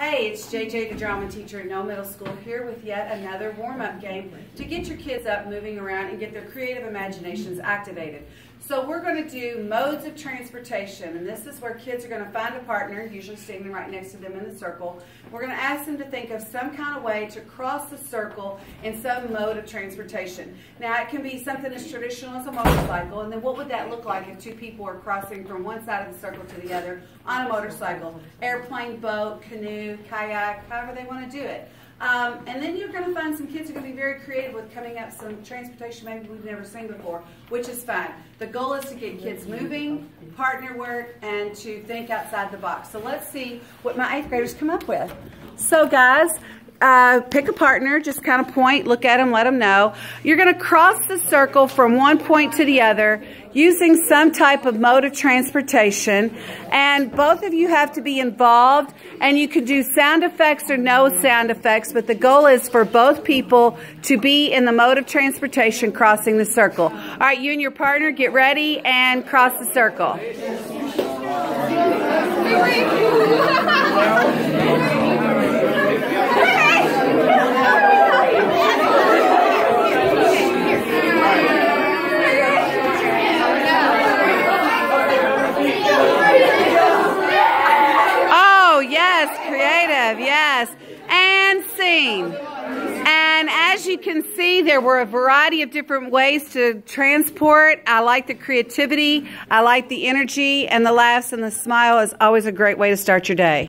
Hey, it's JJ, the drama teacher at No Middle School, here with yet another warm-up game to get your kids up, moving around, and get their creative imaginations activated. So we're going to do modes of transportation, and this is where kids are going to find a partner, usually standing right next to them in the circle. We're going to ask them to think of some kind of way to cross the circle in some mode of transportation. Now, it can be something as traditional as a motorcycle, and then what would that look like if two people are crossing from one side of the circle to the other on a motorcycle? Airplane, boat, canoe, kayak, however they want to do it. Um, and then you're going to find some kids are going to be very creative with coming up some transportation maybe we've never seen before, which is fine. The goal is to get kids moving, partner work, and to think outside the box. So let's see what my eighth graders come up with. So guys, uh, pick a partner, just kind of point, look at them, let them know. You're going to cross the circle from one point to the other using some type of mode of transportation. And both of you have to be involved. And you can do sound effects or no sound effects, but the goal is for both people to be in the mode of transportation crossing the circle. All right, you and your partner get ready and cross the circle. Creative, yes. And scene. And as you can see, there were a variety of different ways to transport. I like the creativity. I like the energy and the laughs and the smile is always a great way to start your day.